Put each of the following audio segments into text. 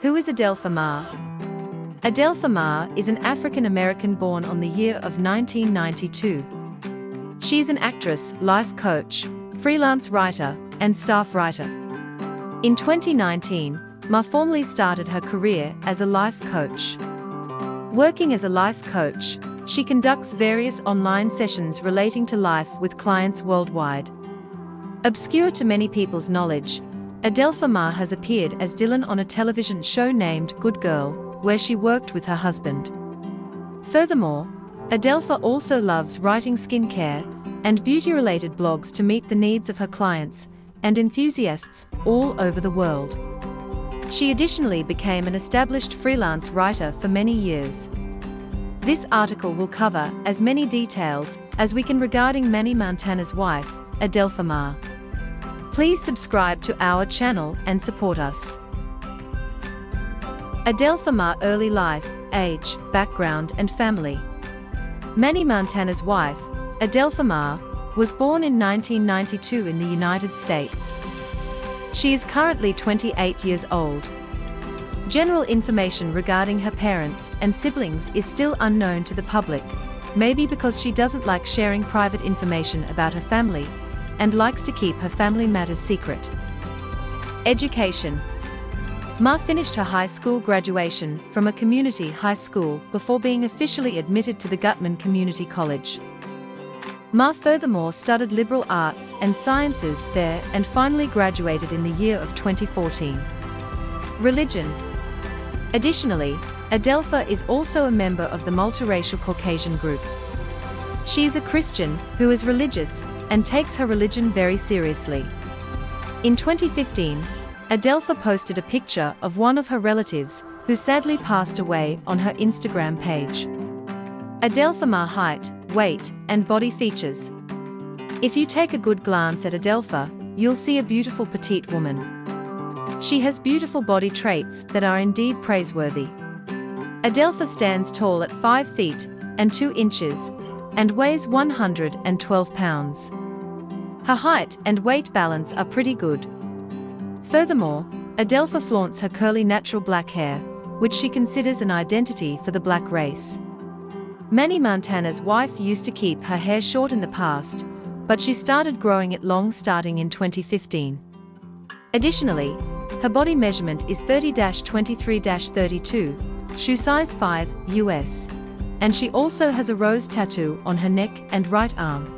Who is Adelfa Marr? Adelfa Marr is an African American born on the year of 1992. She is an actress, life coach, freelance writer, and staff writer. In 2019, Marr formally started her career as a life coach. Working as a life coach, she conducts various online sessions relating to life with clients worldwide. Obscure to many people's knowledge, Adelfa Marr has appeared as Dylan on a television show named Good Girl, where she worked with her husband. Furthermore, Adelfa also loves writing skincare and beauty-related blogs to meet the needs of her clients and enthusiasts all over the world. She additionally became an established freelance writer for many years. This article will cover as many details as we can regarding Manny Montana's wife, Adelfa Marr. Please subscribe to our channel and support us. Adelfa Marr early life, age, background and family. Manny Montana's wife, Adelfa Marr, was born in 1992 in the United States. She is currently 28 years old. General information regarding her parents and siblings is still unknown to the public, maybe because she doesn't like sharing private information about her family and likes to keep her family matters secret. Education Marr finished her high school graduation from a community high school before being officially admitted to the Gutman Community College. Marr furthermore studied liberal arts and sciences there and finally graduated in the year of 2014. Religion Additionally, Adelfa is also a member of the multiracial Caucasian group. She is a Christian who is religious and takes her religion very seriously. In 2015, Adelfa posted a picture of one of her relatives who sadly passed away on her Instagram page. Adelfa Marr height, weight, and body features. If you take a good glance at Adelfa, you'll see a beautiful petite woman. She has beautiful body traits that are indeed praiseworthy. Adelfa stands tall at 5 feet and 2 inches and weighs 112 pounds. Her height and weight balance are pretty good. Furthermore, Adelfa flaunts her curly natural black hair, which she considers an identity for the black race. Manny Montana's wife used to keep her hair short in the past, but she started growing it long starting in 2015. Additionally, her body measurement is 30-23-32, shoe size 5, US. And she also has a rose tattoo on her neck and right arm.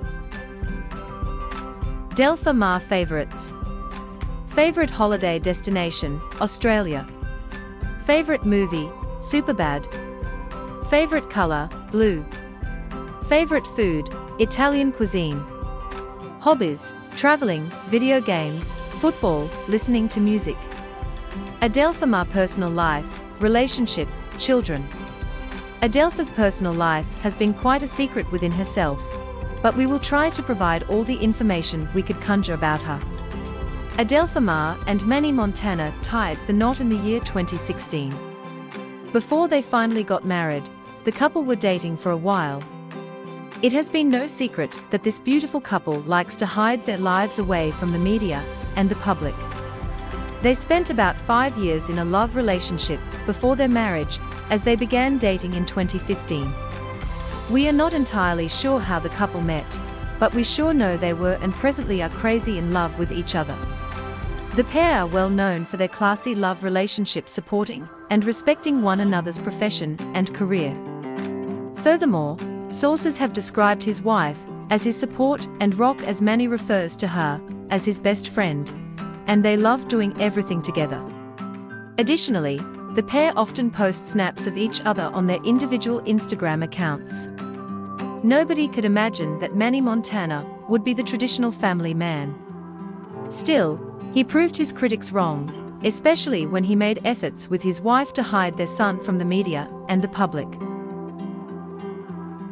Delpha Marr favorites. Favorite holiday destination, Australia. Favorite movie, Superbad. Favorite color, blue. Favorite food, Italian cuisine. Hobbies, traveling, video games, football, listening to music. Adelfa Marr personal life, relationship, children. Adelfa's personal life has been quite a secret within herself, but we will try to provide all the information we could conjure about her. Adelfa Marr and Manny Montana tied the knot in the year 2016. Before they finally got married, the couple were dating for a while. It has been no secret that this beautiful couple likes to hide their lives away from the media and the public. They spent about five years in a love relationship before their marriage, as they began dating in 2015. We are not entirely sure how the couple met, but we sure know they were and presently are crazy in love with each other. The pair are well known for their classy love relationship supporting and respecting one another's profession and career. Furthermore, sources have described his wife as his support and rock as Manny refers to her as his best friend, and they love doing everything together. Additionally, the pair often post snaps of each other on their individual Instagram accounts. Nobody could imagine that Manny Montana would be the traditional family man. Still, he proved his critics wrong, especially when he made efforts with his wife to hide their son from the media and the public.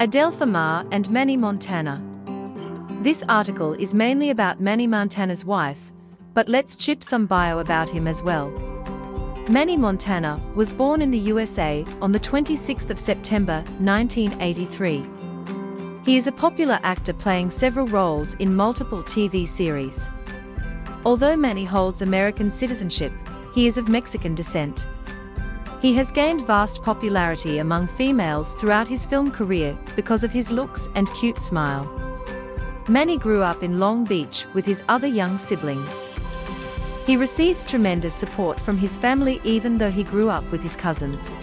Adelfa Marr and Manny Montana. This article is mainly about Manny Montana's wife, but let's chip some bio about him as well. Manny Montana was born in the USA on the 26th of September 1983. He is a popular actor playing several roles in multiple TV series. Although Manny holds American citizenship, he is of Mexican descent. He has gained vast popularity among females throughout his film career because of his looks and cute smile. Manny grew up in Long Beach with his other young siblings. He receives tremendous support from his family even though he grew up with his cousins.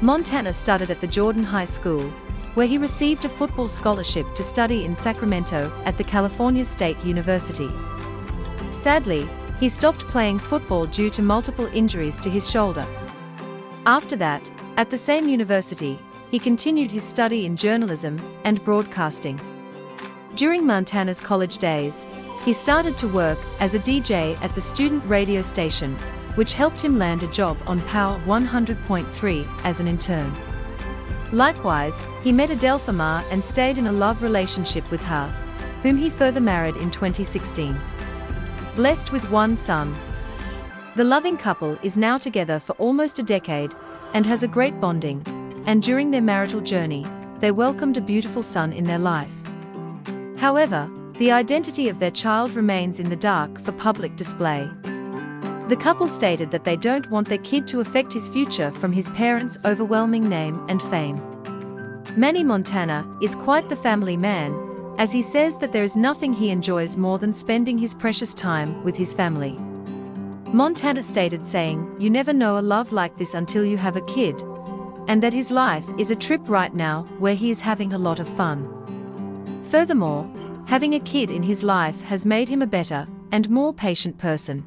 Montana studied at the Jordan High School, where he received a football scholarship to study in Sacramento at the California State University. Sadly, he stopped playing football due to multiple injuries to his shoulder. After that, at the same university, he continued his study in journalism and broadcasting. During Montana's college days, he started to work as a DJ at the student radio station, which helped him land a job on Power 100.3 as an intern. Likewise, he met Adelfa Marr and stayed in a love relationship with her, whom he further married in 2016. Blessed with one son, the loving couple is now together for almost a decade and has a great bonding, and during their marital journey, they welcomed a beautiful son in their life. However, the identity of their child remains in the dark for public display. The couple stated that they don't want their kid to affect his future from his parents' overwhelming name and fame. Manny Montana is quite the family man, as he says that there is nothing he enjoys more than spending his precious time with his family. Montana stated saying, You never know a love like this until you have a kid. And that his life is a trip right now where he is having a lot of fun. Furthermore, having a kid in his life has made him a better and more patient person.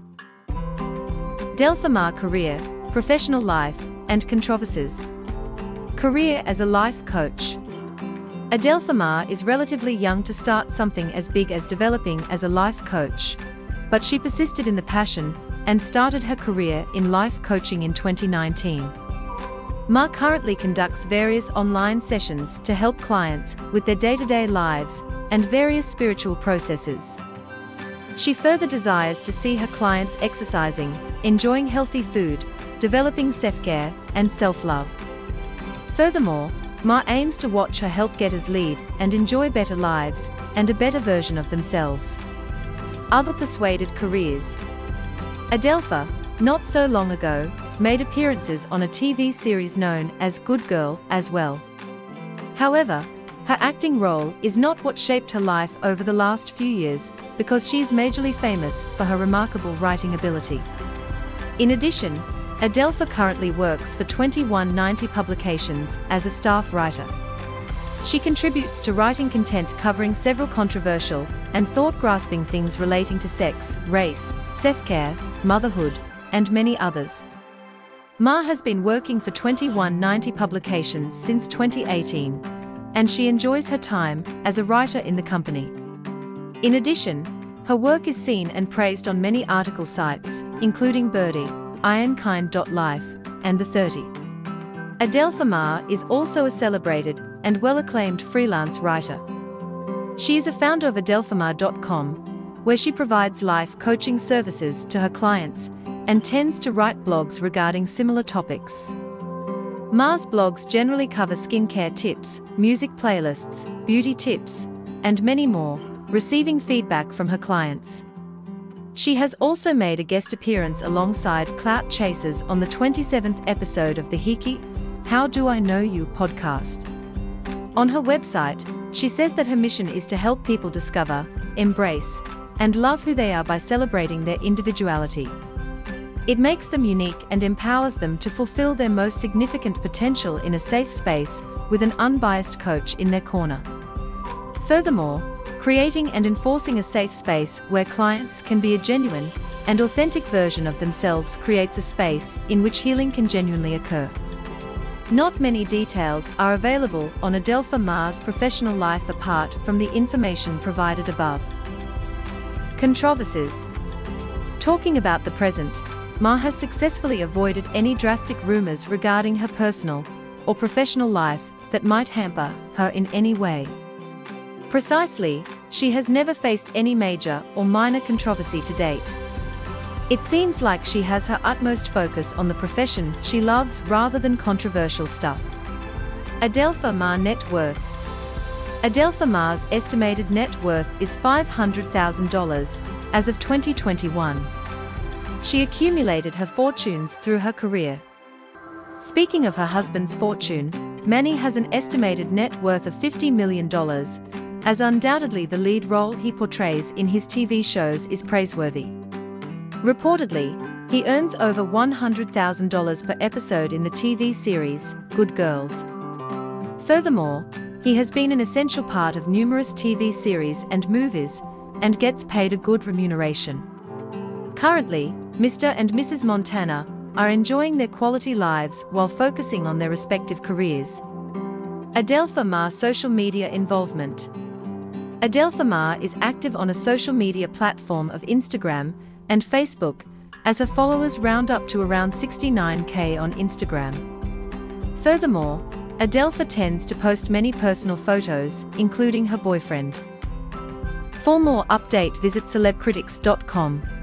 Delpha Marr career, professional life, and controversies. Career as a life coach. Marr is relatively young to start something as big as developing as a life coach. But she persisted in the passion and started her career in life coaching in 2019. Marr currently conducts various online sessions to help clients with their day-to-day lives and various spiritual processes. She further desires to see her clients exercising, enjoying healthy food, developing self-care and self-love. Furthermore, Marr aims to watch her help getters lead and enjoy better lives and a better version of themselves. Other persuaded careers, Adelfa, not so long ago, made appearances on a TV series known as Good Girl as well. However, her acting role is not what shaped her life over the last few years because she is majorly famous for her remarkable writing ability. In addition, Adelfa currently works for 2190 Publications as a staff writer. She contributes to writing content covering several controversial and thought-grasping things relating to sex, race, self-care, motherhood, and many others. Marr has been working for 2190 Publications since 2018, and she enjoys her time as a writer in the company. In addition, her work is seen and praised on many article sites, including Byrdie, Ironkind.life, and The 30. Adelfa Marr is also a celebrated and well-acclaimed freelance writer. She is a founder of adelfamarr.com, where she provides life coaching services to her clients and tends to write blogs regarding similar topics. Marr's blogs generally cover skincare tips, music playlists, beauty tips, and many more, receiving feedback from her clients. She has also made a guest appearance alongside Clout Chasers on the 27th episode of the Hiki, How Do I Know You podcast. On her website, she says that her mission is to help people discover, embrace, and love who they are by celebrating their individuality. It makes them unique and empowers them to fulfill their most significant potential in a safe space with an unbiased coach in their corner. Furthermore, creating and enforcing a safe space where clients can be a genuine and authentic version of themselves creates a space in which healing can genuinely occur. Not many details are available on Adelfa Marr's professional life apart from the information provided above. Controversies. Talking about the present, Marr has successfully avoided any drastic rumors regarding her personal or professional life that might hamper her in any way. Precisely, she has never faced any major or minor controversy to date. It seems like she has her utmost focus on the profession she loves rather than controversial stuff. Adelfa Marr net worth. Adelfa Marr's estimated net worth is $500,000 as of 2021. She accumulated her fortunes through her career. Speaking of her husband's fortune, Manny has an estimated net worth of $50 million, as undoubtedly the lead role he portrays in his TV shows is praiseworthy. Reportedly, he earns over $100,000 per episode in the TV series, Good Girls. Furthermore, he has been an essential part of numerous TV series and movies, and gets paid a good remuneration. Currently, Mr. and Mrs. Montana are enjoying their quality lives while focusing on their respective careers. Adelfa Marr social media involvement. Adelfa Marr is active on a social media platform of Instagram and Facebook, as her followers round up to around 69k on Instagram. Furthermore, Adelfa tends to post many personal photos, including her boyfriend. For more update visit celebcritics.com.